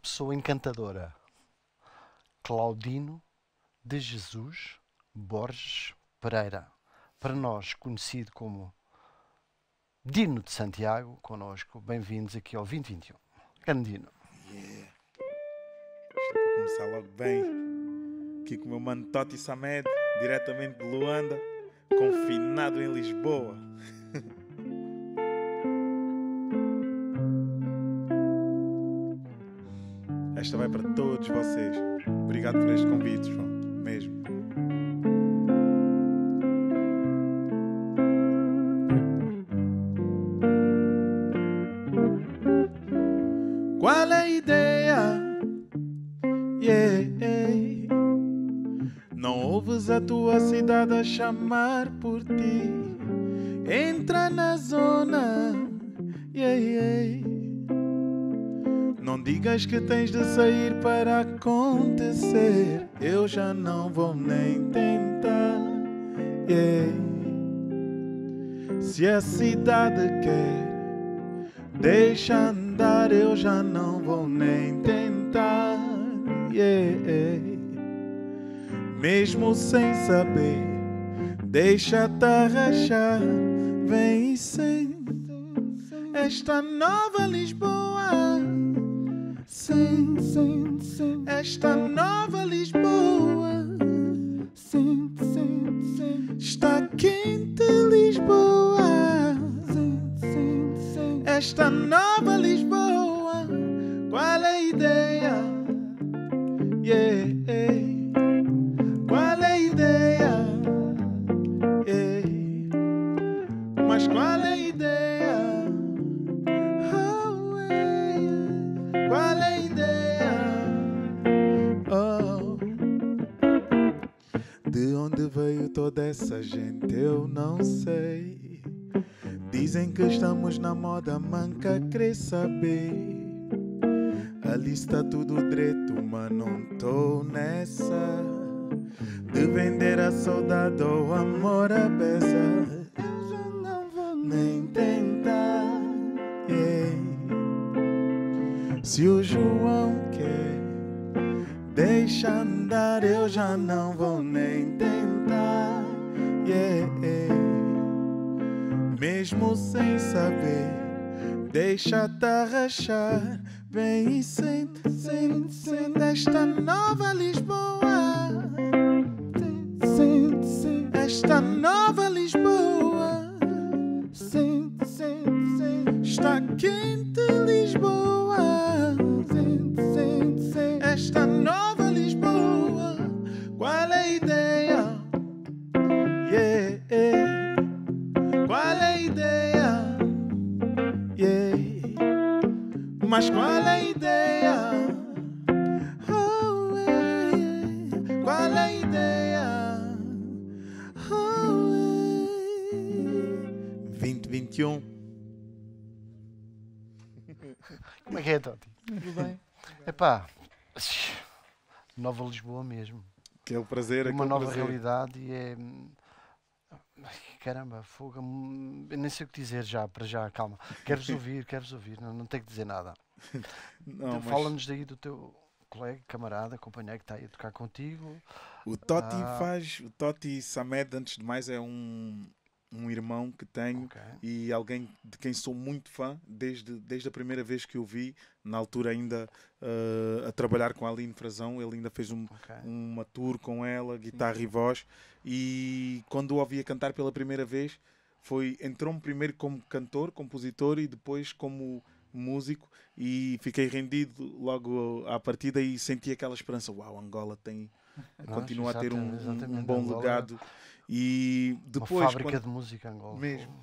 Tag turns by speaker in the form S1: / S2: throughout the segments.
S1: pessoa encantadora. Claudino de Jesus Borges Pereira, para nós conhecido como Dino de Santiago, connosco. Bem-vindos aqui ao 2021. Grande
S2: Yeah. Isto para começar logo bem. Aqui com o meu mano Totti Samed, diretamente de Luanda, confinado em Lisboa. Esta vai para todos vocês. Obrigado por este convite, João. Mesmo. Qual é a ideia? Yeah. Não ouves a tua cidade a chamar por ti. Não digas que tens de sair para acontecer. Eu já não vou nem tentar. Yeah. Se a cidade quer. Deixa andar, eu já não vou nem tentar. Yeah. Mesmo sem saber, deixa-te arrachar. Vem e sente esta nova Lisboa. Sente, sente, sente esta nova Lisboa. Sente, sente, sente. Está quente Lisboa. Sente, sente, sente. Esta nova Lisboa. Qual é a ideia? Yeah. Sei. Dizem que estamos na moda manca, querer saber. Ali está tudo direito, mas não tô nessa. De vender a saudade ou amor à beça. Eu já não vou nem tentar. Se o João quer, deixa andar, eu já não vou nem tentar. yeah. Mesmo sem saber, deixa-te arrachar. Vem e sente, sente, sente esta nova Lisboa. Sente, sente esta nova Lisboa. Sente, sente, sente. Está quente Lisboa. Sente, sente, sente. Esta nova Mas qual é a ideia? Oh, yeah. Qual é a ideia? Oh, yeah. 2021.
S1: Como é que é, Toti?
S3: Tudo bem?
S1: Epá, Nova Lisboa mesmo.
S2: Que é o prazer,
S1: uma nova
S2: prazer.
S1: realidade e é. Caramba, fogo, hum, eu nem sei o que dizer já, para já, calma. Quero-vos ouvir, quero-vos ouvir, não, não tenho que dizer nada. Então,
S2: mas
S1: Fala-nos daí do teu colega, camarada, companheiro que está aí a tocar contigo.
S2: O Totti
S1: Ah.
S2: faz. O Totti Samed, antes de mais, é um, um irmão que tenho
S1: Ok.
S2: e alguém de quem sou muito fã desde, desde a primeira vez que o vi, na altura ainda eh, a trabalhar com a Aline Frazão. Ele ainda fez um,
S1: ok.
S2: uma tour com ela, guitarra e voz. E quando o ouvia cantar pela primeira vez, foi entrou-me primeiro como cantor, compositor e depois como músico e fiquei rendido logo à partida e senti aquela esperança, uau, Angola tem
S1: Nós,
S2: continua a ter um, um- bom
S1: Angola,
S2: legado e
S1: Uma
S2: depois
S1: fábrica
S2: quando,
S1: de música Angola.
S2: Mesmo.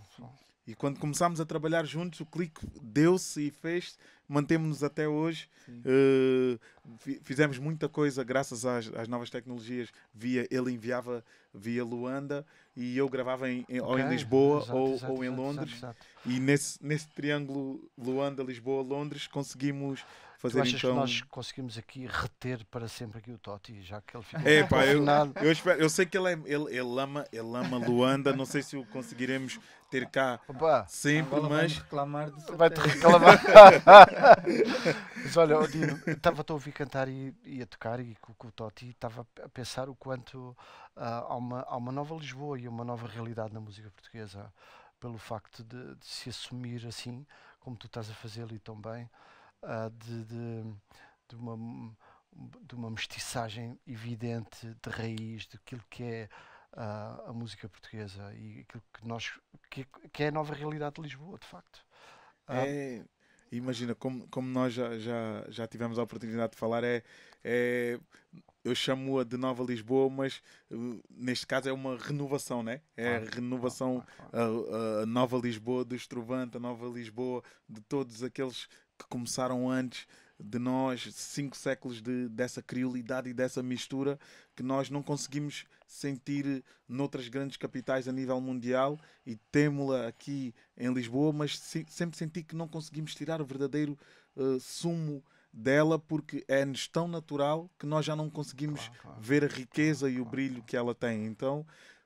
S2: E quando começámos a trabalhar juntos o clique deu-se e fez mantemos-nos até hoje. Uh, fi- fizemos muita coisa graças às, às novas tecnologias. Via ele enviava via Luanda e eu gravava em, em- ou em Lisboa
S1: exato,
S2: ou,
S1: exato,
S2: ou em
S1: exato,
S2: Londres. e nesse, nesse triângulo Luanda, Lisboa, Londres conseguimos fazer
S1: tu achas
S2: então.
S1: que nós conseguimos aqui reter para sempre aqui o Totti, já que ele ficou
S2: É, pá, eu, eu, espero- eu sei que ele, é, ele, ele ama, ele ama Luanda, não sei se o conseguiremos ter cá
S1: Opa,
S2: sempre, mas
S3: reclamar
S1: vai-te reclamar. Mas olha, ó, Dino, eu estava-te a ouvir cantar e, e a tocar e com, com o Totti estava a pensar o quanto ah, há, uma, há uma nova Lisboa e uma nova realidade na música portuguesa pelo facto de, de se assumir assim, como tu estás a fazer ali tão bem, ah, de, de, de uma, de uma mestiçagem evidente de raiz daquilo que é ah, a música portuguesa e aquilo que nós que, que é a nova realidade de Lisboa, de facto. Ah,
S2: é, imagina, como, como nós já, já, já tivemos a oportunidade de falar, é, é eu chamo-a de Nova Lisboa, mas uh, neste caso é uma renovação, né? É a renovação a, a nova Lisboa do Estrovante, a nova Lisboa de todos aqueles que começaram antes de nós, cinco séculos de, dessa criolidade e dessa mistura que nós não conseguimos sentir noutras grandes capitais a nível mundial e temo-la aqui em Lisboa, mas se- sempre senti que não conseguimos tirar o verdadeiro eh, sumo dela porque é-nos tão natural que nós já não conseguimos
S1: Claro, claro.
S2: ver a riqueza e o brilho que ela tem. Então,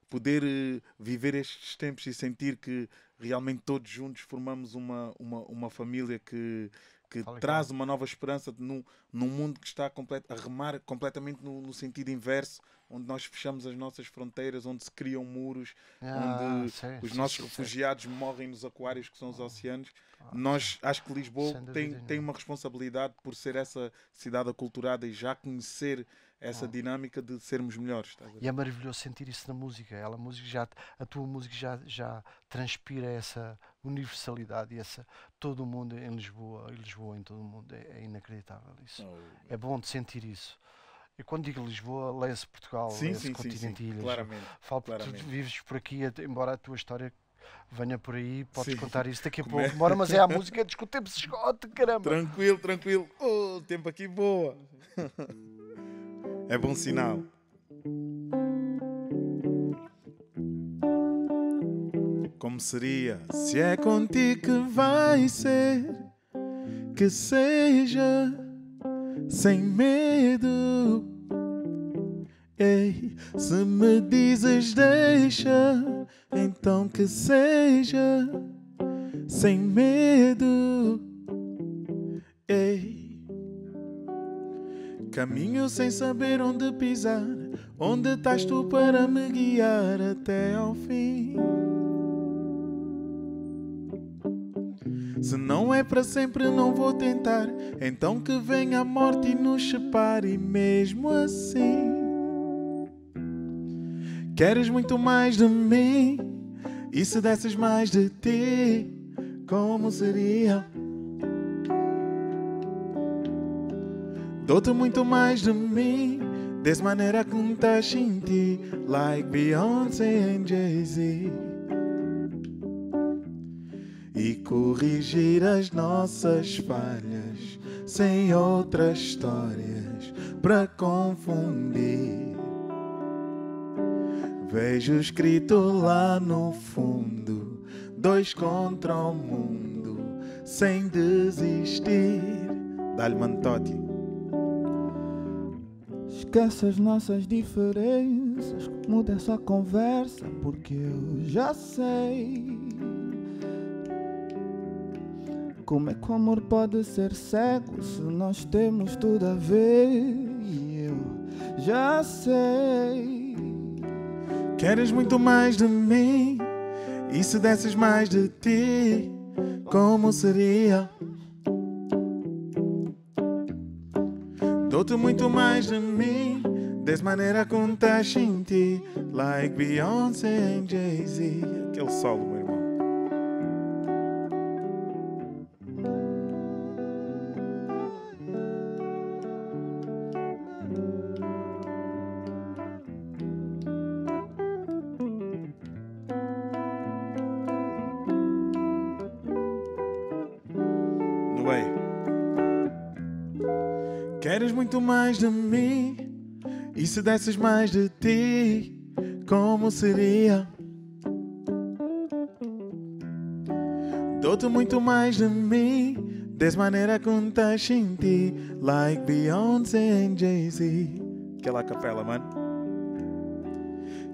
S2: poder eh, viver estes tempos e sentir que realmente todos juntos formamos uma, uma, uma família que, que traz uma nova esperança num, num mundo que está a remar completamente no, no sentido inverso, onde nós fechamos as nossas fronteiras, onde se criam muros,
S1: Ah,
S2: onde
S1: sei,
S2: os nossos
S1: sei.
S2: refugiados morrem nos aquários que são os oceanos.
S1: Ah,
S2: Nós, acho que Lisboa tem, tem uma responsabilidade por ser essa cidade aculturada e já conhecer essa
S1: Ah.
S2: dinâmica de sermos melhores.
S1: E é maravilhoso sentir isso na música. Ela, a, música já, a tua música já, já transpira essa universalidade e essa todo o mundo em Lisboa e Lisboa em todo o mundo. É, é inacreditável isso. É bom de sentir isso. E quando digo Lisboa, leia-se Portugal,
S2: Sim,
S1: leia-se
S2: sim, sim,
S1: Continente
S2: sim,
S1: Ilhas.
S2: claramente.
S1: Falo porque tu
S2: claramente.
S1: vives por aqui, embora a tua história venha por aí, podes
S2: Sim.
S1: contar isso daqui a
S2: Como é?
S1: pouco. Bora, mas é a música, diz que o tempo se esgota, caramba.
S2: Tranquilo, tranquilo. Oh, o tempo aqui boa. é bom sinal. Como seria se é contigo que vai ser? Que seja sem medo. Ei, se me dizes deixa, então que seja sem medo. Caminho sem saber onde pisar. Onde estás tu para me guiar até ao fim? Se não é para sempre, não vou tentar. Então que venha a morte e nos separe, mesmo assim. Queres muito mais de mim? E se desses mais de ti, como seria? Dou-te muito mais de mim, dessa maneira que me estás sem ti, like Beyoncé and Jay-Z. E corrigir as nossas falhas, sem outras histórias para confundir. Vejo escrito lá no fundo, dois contra o mundo, sem desistir. Dá-lhe.
S3: Esquece as nossas diferenças, muda essa conversa, porque eu já sei. Como é que o amor pode ser cego se nós temos tudo a ver? E eu já sei.
S2: Queres muito mais de mim? E se desses mais de ti, como seria? Dou-te muito mais de mim, dessa maneira como estás sem ti, like Beyoncé and Jay-Z. Aquele solo, meu irmão. Muito mais de mim? E se desses mais de ti, como seria? Dou-te muito mais de mim, Des maneira com tá ti, like Beyoncé and Jay-Z. Aquela capela, mano.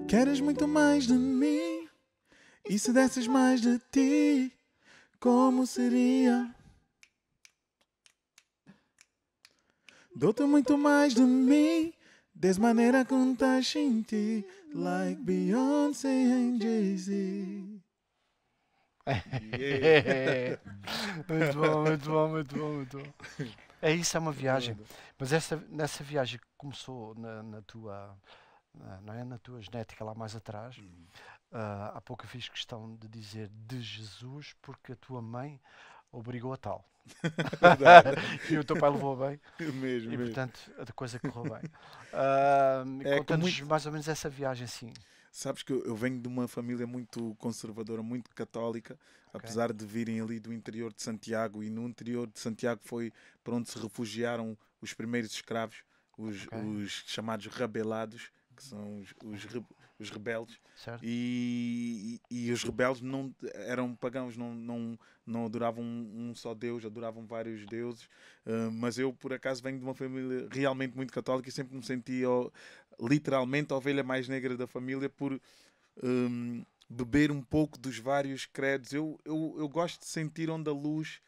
S2: Queres muito mais de mim? E se desses mais de ti, como seria? Dou-te muito mais de mim, des maneira com tá ti, like Beyoncé and Jay-Z.
S1: Yeah. muito bom, muito bom, muito bom, muito bom. É isso, é uma viagem. Mas essa, nessa viagem que começou na, na tua, na, não é, na tua genética lá mais atrás, uh, há pouco eu fiz questão de dizer de Jesus porque a tua mãe obrigou a tal. e o teu pai levou bem.
S2: Mesmo,
S1: e
S2: mesmo.
S1: portanto a coisa correu bem. Uh,
S2: É
S1: Conta-nos
S2: muito-
S1: mais ou menos essa viagem, sim.
S2: Sabes que eu, venho de uma família muito conservadora, muito católica, apesar de virem ali do interior de Santiago, e no interior de Santiago foi para onde se refugiaram os primeiros escravos, os,
S1: Ok.
S2: os chamados rebelados, que são os, os, os rebeldes. E, e, e os rebeldes não eram pagãos, não, não, não adoravam um, um só Deus, adoravam vários deuses. Uh, mas eu, por acaso, venho de uma família realmente muito católica e sempre me senti ó, literalmente a ovelha mais negra da família por um, beber um pouco dos vários credos. Eu, eu, eu gosto de sentir onde a luz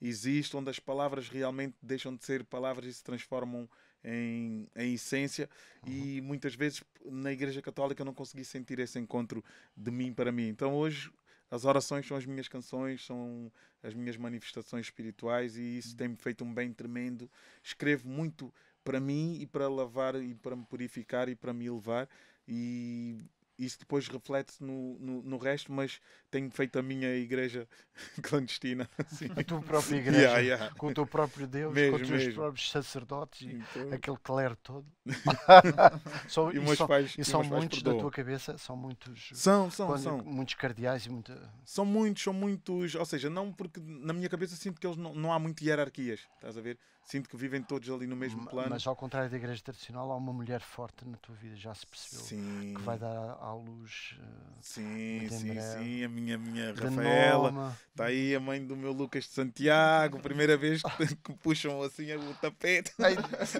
S2: existe, onde as palavras realmente deixam de ser palavras e se transformam em, em essência. E muitas vezes na Igreja Católica não consegui sentir esse encontro de mim para mim. Então hoje as orações são as minhas canções, são as minhas manifestações espirituais e isso tem-me feito um bem tremendo. Escrevo muito para mim e para lavar e para me purificar e para me elevar e isso depois reflete-se no, no, no resto, mas tenho feito a minha igreja clandestina. assim.
S1: A tua própria igreja,
S2: Yeah, yeah.
S1: com o teu próprio Deus,
S2: Mesmo,
S1: com os teus
S2: mesmo.
S1: próprios sacerdotes e
S2: Então,
S1: aquele clero todo. são,
S2: e
S1: e são,
S2: pais,
S1: e são muitos da tua cabeça, são muitos,
S2: São, são,
S1: quando-
S2: são.
S1: muitos cardeais e muita.
S2: São muitos, são muitos, ou seja, não porque na minha cabeça sinto que eles não, não há muito hierarquias, estás a ver? Sinto que vivem todos ali no mesmo plano.
S1: Mas ao contrário da igreja tradicional, há uma mulher forte na tua vida, já se percebeu.
S2: Sim,
S1: Que vai dar à, luz eh,
S2: sim, sim,
S1: breve.
S2: sim, a minha, minha
S1: de
S2: Rafaela, está aí a mãe do meu Lucas de Santiago, primeira vez que, que puxam assim o tapete.
S1: Ai,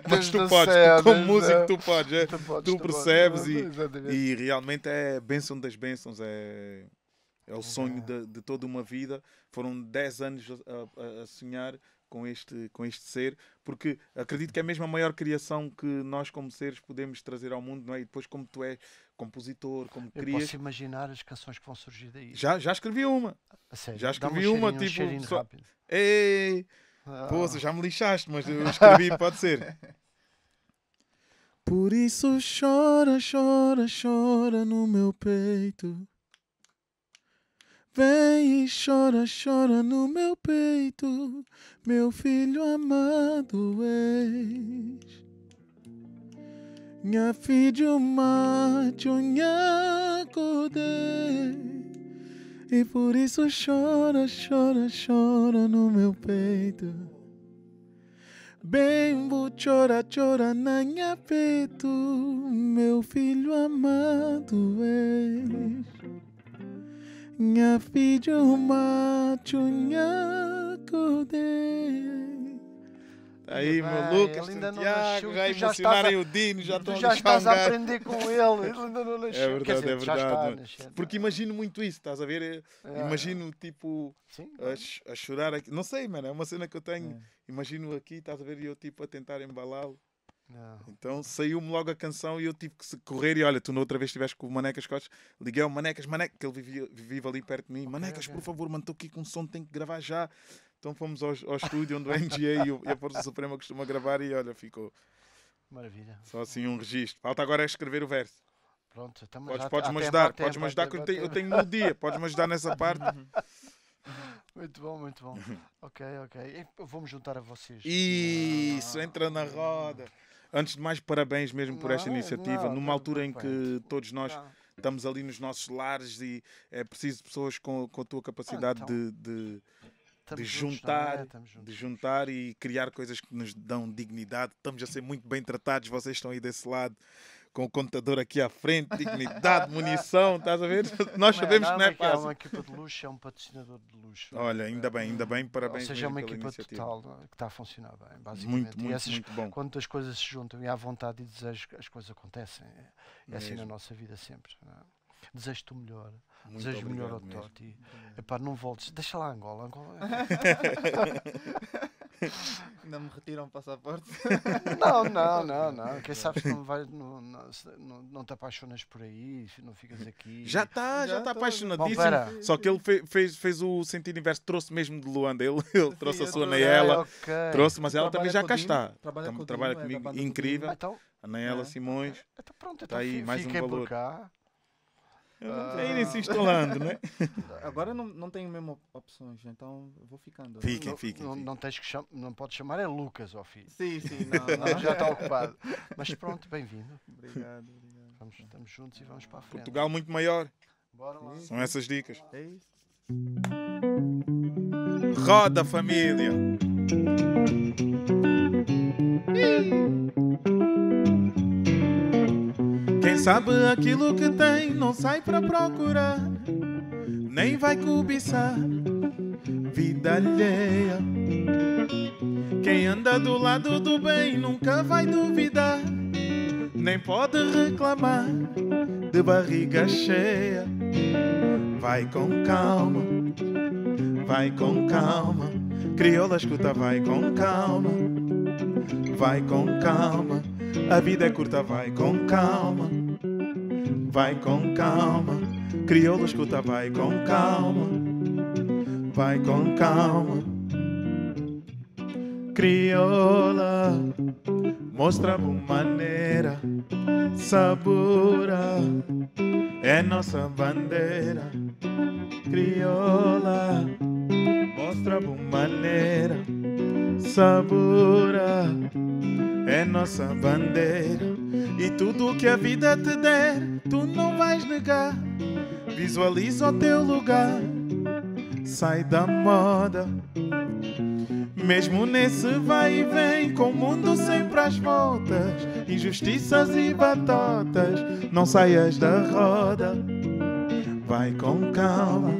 S2: Mas tu podes,
S1: céu,
S2: tu, como
S1: Deus
S2: músico tu podes, é?
S1: Tu podes,
S2: tu
S1: podes.
S2: percebes e-
S1: Exatamente.
S2: E realmente é bênção das bênçãos, é, é o sonho
S1: É.
S2: de, de toda uma vida. Foram 10 anos a, a- a sonhar com este, com este ser, porque acredito que é mesmo a maior criação que nós, como seres, podemos trazer ao mundo, não é? E depois, como tu és compositor, como
S1: Eu
S2: crias.
S1: posso imaginar as canções que vão surgir daí.
S2: Já, já escrevi uma.
S1: Sério,
S2: já
S1: dá-me um
S2: escrevi uma,
S1: cheirinho, um
S2: tipo,
S1: cheirinho
S2: só-
S1: rápido.
S2: Ei,
S1: Ah,
S2: poça, já me lixaste, mas eu escrevi, pode ser. Por isso chora, chora, chora no meu peito. Vem e chora, chora no meu peito, meu filho amado és. Minha filho macho, minha code. E por isso chora, chora, chora no meu peito. Bem, vou chora, chora na minha peito, meu filho amado és. Minha filho macho, minha code. Aí, meu Lucas,
S1: ele ainda não
S2: Santiago,
S1: nasceu,
S2: já emocionarem
S1: estás
S2: o Dino, já estão
S1: já
S2: a
S1: estás a aprender com ele, ele ainda não nasceu.
S2: verdade,
S1: Quer dizer,
S2: é verdade,
S1: a nascer.
S2: Porque imagino muito isso, estás a ver?
S1: É,
S2: Imagino, tipo,
S1: Sim,
S2: a, a chorar aqui. Não sei, mano, é uma cena que eu tenho.
S3: É.
S2: Imagino aqui, estás a ver? E eu, tipo, a tentar embalá-lo.
S1: não.
S2: Então saiu-me logo a canção e eu tive que correr. E olha, tu na outra vez estiveste com o Manecas Cotes, liguei ao Manecas, Manecas, que ele vivia, vive ali perto de mim. Manecas,
S1: ok.
S2: por favor, mano, estou aqui com um som, tenho que gravar já. Então fomos ao, ao estúdio onde o NGA e, o- e a Força Suprema costuma gravar e olha, ficou
S1: Maravilha.
S2: só assim um registro. Falta agora é escrever o verso.
S1: Pronto, mas
S2: Podes,
S1: há-
S2: podes me ajudar, podes me ajudar que eu tenho, eu tenho no dia, podes me ajudar nessa parte.
S1: Muito bom, muito bom. ok, ok. E vamos juntar a vocês.
S2: Isso,
S1: Ah,
S2: entra na roda. Antes de mais, parabéns mesmo por esta
S1: Não,
S2: iniciativa.
S1: não,
S2: Numa
S1: não,
S2: altura em que todos nós
S1: Não,
S2: estamos ali nos nossos lares e é preciso pessoas com, com a tua capacidade
S1: então,
S2: de, de,
S1: estamos
S2: de
S1: juntos, não é?
S2: juntar,
S1: Estamos
S2: de
S1: juntos.
S2: juntar e criar coisas que nos dão dignidade. Estamos a ser muito bem tratados, vocês estão aí desse lado com o contador aqui à frente, dignidade, munição, estás a ver? Nós sabemos que não é
S1: nada, É uma
S2: fácil.
S1: equipa de luxo, é um patrocinador de luxo.
S2: Olha, ainda bem, ainda bem, parabéns
S1: Ou seja, é uma equipa
S2: iniciativa.
S1: total não é? que está a funcionar bem, basicamente.
S2: Muito, muito,
S1: essas,
S2: muito bom.
S1: quando as coisas se juntam e há vontade e desejo, as coisas acontecem. É, é assim na nossa vida sempre. não é? Desejo-te o melhor.
S2: Muito
S1: Desejo o melhor ao
S2: mesmo.
S1: Totti. Epá, não voltes. Deixa lá Angola. Angola.
S3: Ainda me retiram o passaporte.
S1: Não, não, não, não. Quem sabe se não, vai, não, não, não, não te apaixonas por aí, se não ficas aqui.
S2: Já está, já está.
S1: Bom,
S2: apaixonadíssimo.
S1: pera.
S2: Só que ele fe- fez, fez o sentido inverso, trouxe mesmo de Luanda. Ele, ele trouxe a
S3: eu
S2: sua Naela,
S1: Ok.
S2: trouxe, mas ela também já cá está.
S3: trabalha
S2: Tam-
S3: com
S2: Trabalha
S3: é
S2: comigo,
S3: do
S2: incrível.
S1: Ah, Então,
S2: A Naela
S3: É.
S2: Simões.
S1: então pronto,
S2: Tá
S1: então
S2: aí mais um valor.
S1: cá.
S2: Eu
S1: Ah.
S2: não irem se instalando, não é?
S3: Agora não, não tenho mesmo op- opções, então vou ficando.
S2: Fiquem, fiquem.
S1: não,
S2: fiquem.
S1: não tens que cham... não podes chamar é Lucas, ó filho.
S3: Sim, sim, não,
S1: Não, já está ocupado. Mas pronto, bem-vindo.
S3: Obrigado, obrigado.
S1: Vamos, estamos juntos e vamos para a frente.
S2: Portugal muito maior.
S1: Bora lá.
S2: São essas dicas.
S3: É isso.
S2: Roda, família. Quem sabe aquilo que tem não sai para procurar, nem vai cobiçar vida alheia. Quem anda do lado do bem nunca vai duvidar, nem pode reclamar de barriga cheia. Vai com calma, vai com calma. Crioula escuta, vai com calma, vai com calma. A vida é curta, vai com calma, vai com calma. Crioula escuta, vai com calma, vai com calma. Crioula, mostra boa maneira, sabura, é nossa bandeira. Crioula, mostra boa maneira, sabura, é nossa bandeira. E tudo que a vida te der, tu não vais negar. Visualiza o teu lugar, sai da moda. Mesmo nesse vai e vem, com o mundo sempre às voltas, injustiças e batotas, não saias da roda. Vai com calma,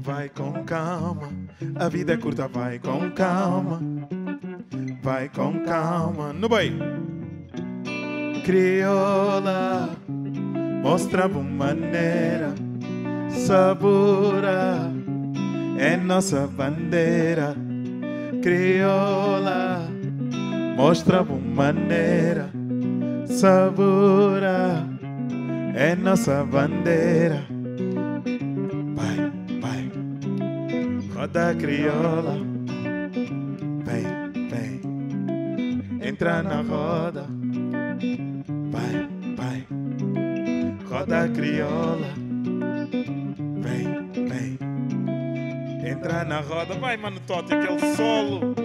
S2: vai com calma, a vida é curta, vai com calma, vai com calma, no bem. Crioula, mostra boa maneira, sabura, é nossa bandeira. Crioula, mostra boa maneira, sabura, é nossa bandeira. Vai, vai, roda crioula, vem, entra na roda. Vai, vai, roda crioula, vem, vem, entra na roda. Vai, mano, Totti, aquele solo.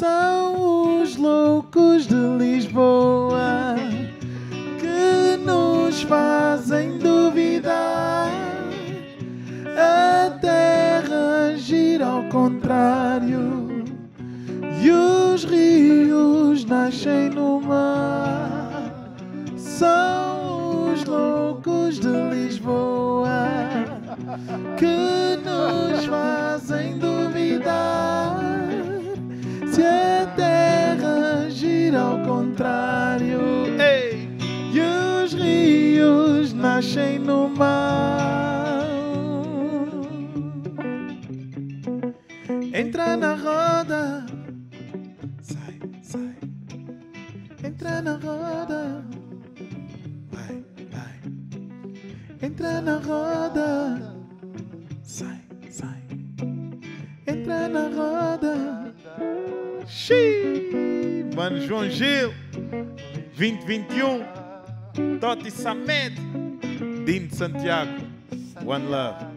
S2: São os loucos de Lisboa que nos fazem duvidar. A terra gira ao contrário e os rios nascem no mar. São os loucos de Lisboa que Entra na roda, sai, sai. Entra na roda, vai, vai. Entra na roda, sai, sai. Entra na roda. Xiii! Mano, João Gil, 2021, Totti Samed, de Santiago. One love.